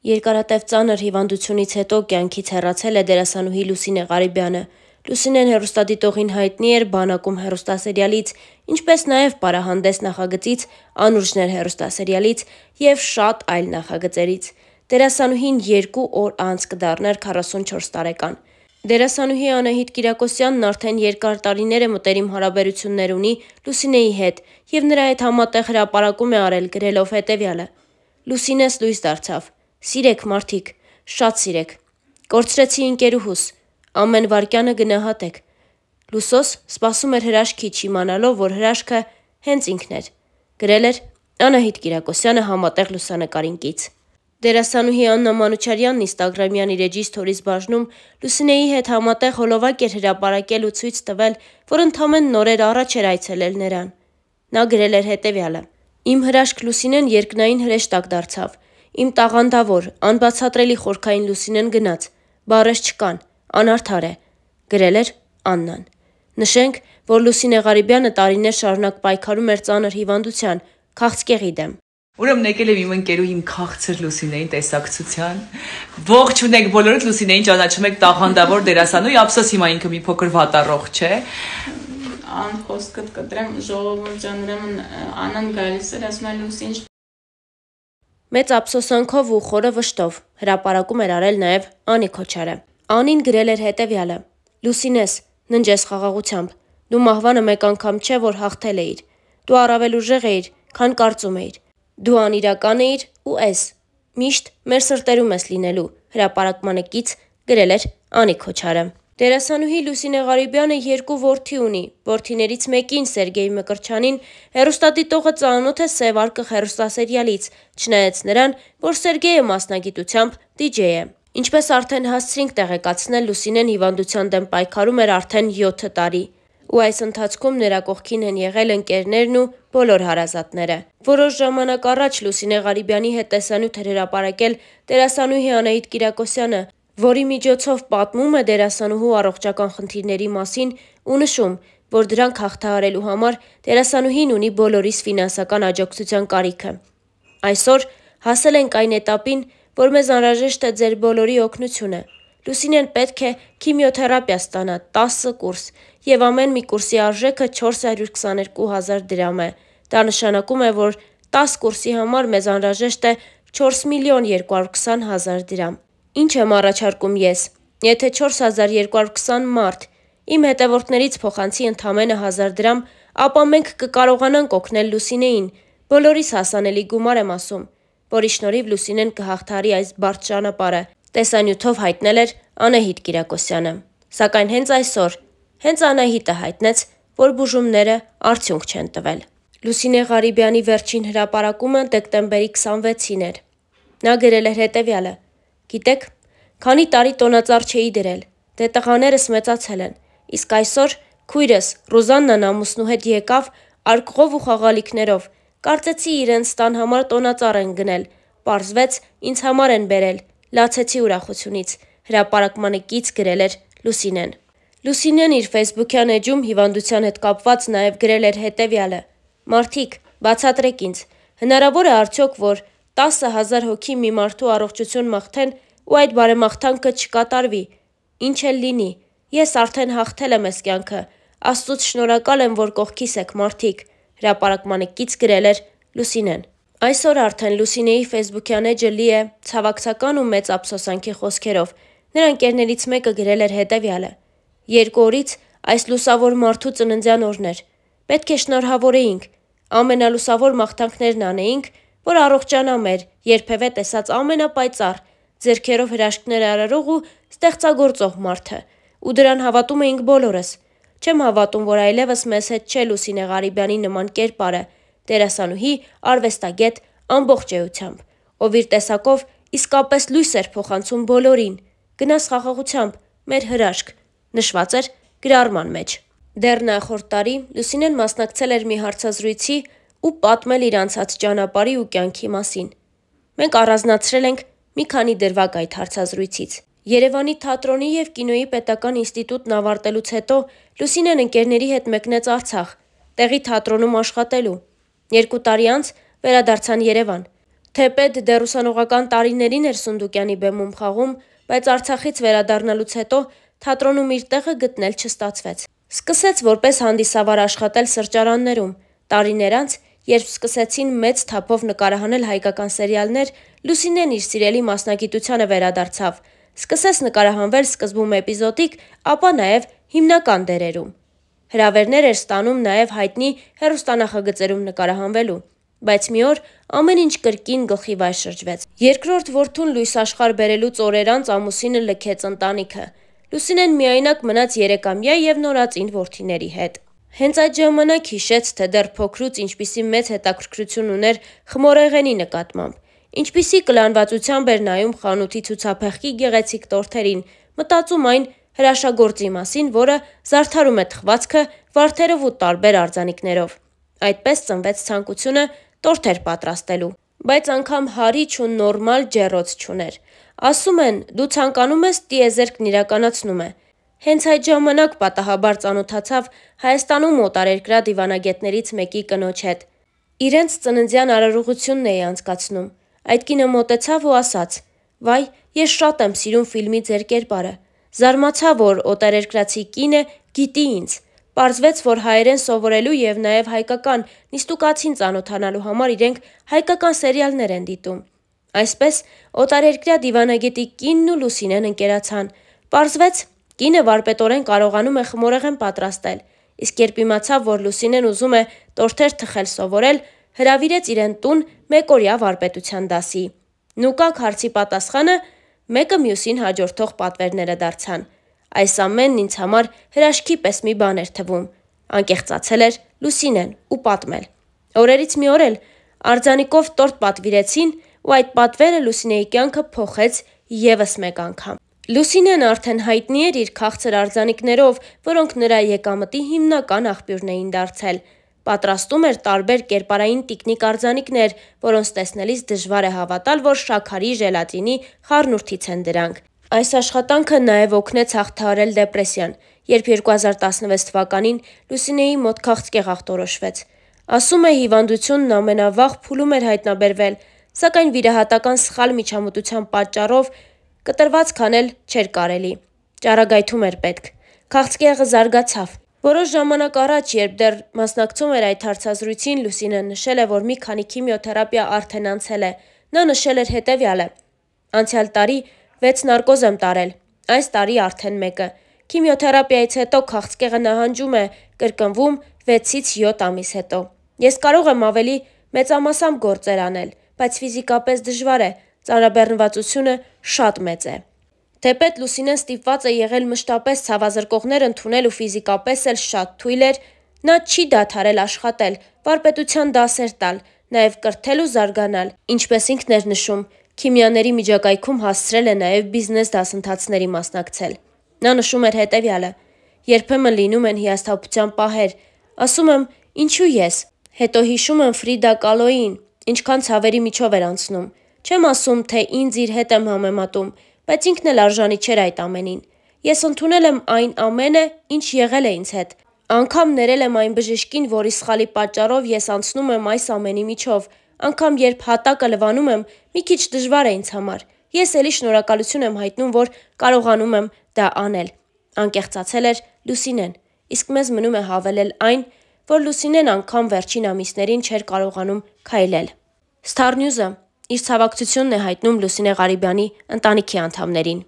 Երկարատև ծանր հիվանդությունից հետո կյանքից հեռացել է դերասանուհի Լուսինե Ղարիբյանը։ Լուսինեն հերոստատիտողին հայտնի էր բանակում հերոստասերիալից, ինչպես նաև պարահանդես նախագծից, անուրջներ հերոստասերիալից եւ շատ այլ նախագծերից։ Դերասանուհին երկու օր անց կդառներ 44 տարեկան։ Դերասանուհի Անահիտ Կիրակոսյանն արդեն երկար տարիներ է մտերիմ հարաբերություններ ունի Լուսինեի հետ եւ նրա հետ համատեղ հրապարակում է արել գրելով հետեւյալը. Լուսինես լույս դարձավ Սիրեք մարդիկ, շատ սիրեք։ Կորցրեցի ընկերուհուս, ամեն վարքյանը գնահատեք։ Լուսոս սպասում էր հրաշքի չիմանալով, որ հրաշքը հենց ինքն էր։ Գրել էր Անահիտ Կիրակոսյանը համատեղ լուսանկարին կից։ Դերասանուհի Աննա Մանուչարյանն Instagram-յան իր ստորիս բաժնում Լուսինեի հետ համատեղ հոլովակ էր հրապարակել ու ցույց տվել, որ ընդամեն նորեր առաջ էր այցելել նրան։ Նա գրել էր հետևյալը. Իմ հրաշք Լուսինեն երկնային հրեշտակ դարձավ։ Իմ տաղանդավոր, անբացատրելի խորքային Լուսինեն գնաց, բառեր չկան, անարդար է, գրել էր Աննան։ Նշենք, որ Լուսինե Ղարիբյանը տարիներ շարունակ պայքարում էր ծանր հիվանդության, քաղցկեղի դեմ։ Ուրեմն եկել եմ իմ ընկերու իմ քաղցր Լուսինեին տեսակցության։ Ողջ ունեք բոլորդ Լուսինեին ճանաչում եք տաղանդավոր դերասանու, ափսոս հիմա ինքը մի փոքր վատառող չէ ան խոսքդ կտրեմ ժողովուրդ ջան ուրեմն անան գալիս էր ասում է լուսինչ Մեծ ափսոսանքով ու խորը վշտով հրապարակում էր արել նաև Անի Քոչարը։ Անին գրել էր հետևյալը. Լուսինես, ննջես խաղաղությամբ։ Դու մահվանը մեկ անգամ չէ, որ հաղթել էիր։ Դու առավել ուժեղ էիր, քան կարծում էիր։ Դու անիրական էիր ու ես։ Միշտ մեր սրտերում ես լինելու։ Հրապարակմանը կից գրել էր Անի Քոչարը։ Դերասանուհի Լուսինե Ղարիբյանը երկու որդի ունի։ Որդիներից մեկին Սերգեյ Մկրչյանին հերոստատիտողը ծանոթ է Սև արկղ հերոստասերիալից, չնայած նրան, որ Սերգեյը մասնագիտությամբ DJ է։ Ինչպես արդեն հասցրինք տեղեկացնել, Լուսինեն հիվանդության դեմ պայքարում էր արդեն 7 տարի ու այս ընթացքում նրա կողքին են եղել ընկերներն ու բոլոր հարազատները։ Որոշ ժամանակ առաջ Լուսինե Ղարիբյանի հետ տեսանյութ էր հրապարակել դերասանուհի Անահիտ Կիրակոսյանը, որի միջոցով պատմում է դերասանուհու առողջական խնդիրների մասին ու նշում, որ դրանք հաղթահարելու համար դերասանուհին ունի բոլորիս ֆինանսական աջակցության կարիքը։ Այսօր հասել ենք այն этаպին, որ մեզ անհրաժեշտ է ձեր բոլորի օգնությունը։ Լուսինեն պետք է քիմիոթերապիա ստանա 10 կուրս եւ ամեն մի կուրսի արժեքը 422000 դրամ է։ Դա նշանակում է, որ 10 կուրսի համար մեզ անհրաժեշտ է 4 միլիոն 220 հազար դրամ։ Ինչ եմ առաջարկում ես։ Եթե 4220 մարդ իմ հետևորդներից փոխանցի ընդամենը 1000 դրամ, ապա մենք կկարողանանք օգնել Լուսինեին։ Բոլորիս հասանելի գումար եմ ասում, որի շնորհիվ Լուսինեն կհաղթարի այս բարդ ճանապարհը։ Տեսանյութով հայտնել էր Անահիտ Կիրակոսյանը։ Սակայն հենց այսօր, հենց Անահիտը հայտնեց, որ բուժումները արդյունք չեն տվել։ Լուսինե Ղարիբյանի վերջին հրապարակումը դեկտեմբերի 26-ին էր։ Նա գրել էր հետևյալը. Գիտեք, քանի տարի տոնածառ չէի դրել, դե տղաներս մեծացել են, իսկ այսօր քույրս Ռոզաննան ամուսնու հետ եկավ արկղով ու խաղալիքներով, կարծեցի իրենց տան համար տոնածառ են գնել, պարզվեց ինձ համար են բերել, լացեցի ուրախությունից, հրապարակմանը կից գրել էր Լուսինեն։ Լուսինեն իր Facebook-յան էջում հիվանդության հետ կապված նաև գրել էր հետևյալը. Մարդիկ, բացատրեք ինձ, հնարավոր է արդյոք, որ 10000 հոգի մի մարդու առողջություն մաղթեն ու այդ բարեմաղթանքը չկատարվի։ Ինչ էլ լինի, ես արդեն հաղթել եմ այս կյանքը։ Աստծուց շնորհակալ եմ, որ կողքիս եք մարդիկ։ Հրապարակմանը կից գրել էր Լուսինեն։ Այսօր արդեն Լուսինեի Facebook-յան էջը լի է ցավակցական ու մեծ ափսոսանքի խոսքերով։ Նրա ընկերներից մեկը գրել էր հետևյալը. Երկու օրից այս լուսավոր մարդու ծննդյան օրն էր։ Պետք է շնորհավորեինք։ Ամենալուսավոր մաղթանքներն անեինք, որ առողջանա մեր երբևէ տեսած ամենապայծառ ձերքերով հրաշքներ արարող ու ստեղծագործող մարդը, ու դրան հավատում էինք բոլորս։ Չեմ հավատում, որ այլևս մեզ հետ չէ Լուսինե Ղարիբյանի նման կերպարը, դերասանուհի, արվեստագետ, ամբողջ էությամբ, ով իր տեսակով իսկապես լույս էր փոխանցում բոլորին։ Գնաս խաղաղությամբ, մեր հրաշք, նշված էր գրառման մեջ։ Դեռ նախորդ տարի Լուսինեն մասնակցել էր մի հարցազրույցի ու պատմել իր անցած ճանապարհի ու կյանքի մասին։ Մենք առանձնացրել ենք մի քանի դրվագ այդ հարցազրույցից։ Երևանի թատրոնի եւ կինոյի պետական ինստիտուտն ավարտելուց հետո Լուսինեն ընկերների հետ մեկնեց Արցախ, տեղի թատրոնում աշխատելու։ Երկու տարի անց վերադարձան Երևան։ Թեպետ դեռ ուսանողական տարիներին էր Սունդուկյանի բեմում խաղում, բայց Արցախից վերադառնալուց հետո թատրոնում իր տեղը գտնել չստացվեց։ Սկսեց որպես հանդիսավար աշխատել սրճարաններում։ Տարիներ անց, երբ սկսեցին մեծ թափով նկարահանել հայկական սերիալներ, Լուսինեն իր սիրելի մասնագիտությանը վերադարձավ։ Սկսեց նկարահանվել սկզբում էպիզոդիկ, ապա նաև հիմնական դերերում։ Հրավերներ էր ստանում նաև հայտնի հերոստանախագծերում նկարահանվելու բայց մի օր ամեն ինչ կրկին գլխի վայր շրջվեց։ Երկրորդ որդուն լույս աշխարհ բերելուց օրեր անց ամուսինը լքեց ընտանիքը։ Լուսինեն միայնակ մնաց երեկամյա եւ նորածին որդիների հետ։ Հենց այդ ժամանակ հիշեց, թե դեռ փոքրուց ինչպիսի մեծ հետաքրքրություն ուներ խմորեղենի նկատմամբ։ Ինչպիսի կլանվածությամբ էր նայում խանութի ցուցափեղկի գեղեցիկ տորթերին, մտածում այն հրաշագործի մասին, որը զարդարում է թխվածքը վարդերով ու տարբեր արձանիկներով։ Այդպես ծնվեց ցանկությունը տորթեր պատրաստելու, բայց անգամ հարիչ ու նորմալ ջեռոց չուներ։ Ասում են, դու ցանկանում ես տիեզերքն իրականացնում է։ Հենց այդ ժամանակ պատահաբար ծանոթացավ Հայաստանում օտարերկրյա դիվանագետներից մեկի կնոջ հետ։ Իրենց ծննդյան արարողությունն էի անցկացնում։ Այդ կինը մոտեցավ ու ասաց. «Վայ, ես շատ եմ սիրում ֆիլմի ձեր կերպարը»։ Զարմացա, որ օտարերկրացի կինը գիտի ինձ։ Պարզվեց, որ հայերեն սովորելու եւ նաեւ հայկական նիստուկացին ծանոթանալու համար իրենք հայկական սերիալներ են դիտում։ Այսպես օտարերկրյա դիվանագետի կինն ու Լուսինեն ընկերացան։ Պարզվեց, կինը վարպետորեն կարողանում է խմորեղեն պատրաստել, իսկ երբ իմացավ, որ Լուսինեն ուզում է տորթեր թխել սովորել, հրավիրեց իրեն տուն մեկօրյա վարպետության դասի։ Նուկակ հարցի պատասխանը մեկը մյուսին հաջորդող պատվերները դարձան։ Այս ամենն ինձ համար հրաշքի պես մի բան էր թվում։ Անկեղծացել էր Լուսինեն ու պատմել։ Օրերից մի օր էլ արձանիկով տորտ պատվիրեցին ու այդ պատվերը Լուսինեի կյանքը փոխեց եւս մեկ անգամ։ Լուսինեն արդեն հայտնի էր իր քաղցր արձանիկներով, որոնք նրա եկամտի հիմնական աղբյուրն էին դարձել։ Պատրաստում էր տարբեր կերպարային տիկնիկ արձանիկներ, որոնց տեսնելիս դժվար է հավատալ, որ շաքարի ժելատինի խառնուրդից են դրանք։ Այս աշխատանքը նաև օգնեց հաղթահարել դեպրեսիան, երբ 2016 թվականին Լուսինեի մոտ քաղցկեղ ախտորոշվեց։ Ասում է հիվանդությունն ամենավաղ փուլում էր հայտնաբերվել, սակայն վիրահատական սխալ միջամտության պատճառով կտրված քանել չէր կարելի։ Ճարագայթում էր պետք։ Քաղցկեղը զարգացավ։ Որոշ ժամանակ առաջ, երբ դեռ մասնակցում էր այդ հարցազրույցին, Լուսինը նշել է, որ մի քանի քիմիոթերապիա արդեն անցել է։ Նա նշել էր հետևյալը. Անցյալ տարի 6 նարկոզ եմ տարել, այս տարի արդեն մեկը։ Քիմիոթերապիայից հետո քաղցկեղը նահանջում է, կրկնվում 6-ից 7 ամիս հետո։ Ես կարող եմ ավելի մեծամասամբ գործեր անել, բայց ֆիզիկապես դժվար է, ծանրաբեռնվածությունը շատ մեծ է։ Թեպետ Լուսինեն ստիպված է եղել մշտապես ցավազրկողներ ընդունել ու ֆիզիկապես էլ շատ թույլ էր, նա չի դադարել աշխատել, վարպետության դասեր տալ, նաև կրթել ու զարգանալ, ինչպես ինքն էր նշում, Քիմիաների միջակայքում հասցրել է նաև բիզնես դասընթացների մասնակցել։ Նա նշում էր հետևյալը. Երբեմն լինում են հիասթափության պահեր, ասում եմ, ինչու ես։ Հետո հիշում եմ Ֆրիդա Կալոին, ինչքան ցավերի միջով էր անցնում։ Չեմ ասում, թե ինձ իր հետ եմ համեմատում, բայց ինքն էլ արժանի չէր այդ ամենին։ Ես ընդունել եմ այն ամենը, ինչ եղել է ինձ հետ։ Անկամ ներել եմ այն բժշկին, որի սխալի պատճառով ես անցնում եմ այս ամենի միջով, Անկամ երբ հատակը լվանում եմ, մի քիչ դժվար է ինձ համար։ Ես էլի շնորհակալություն եմ հայտնում, որ կարողանում եմ դա անել։ Անկեղծացել էր Լուսինեն, իսկ մեզ մնում է հավելել այն, որ Լուսինեն անգամ վերջին ամիսներին չէր կարողանում քայլել։ Star News-ը իր ցավակցությունն է հայտնում Լուսինե Ղարիբյանի ընտանիքի անդամներին։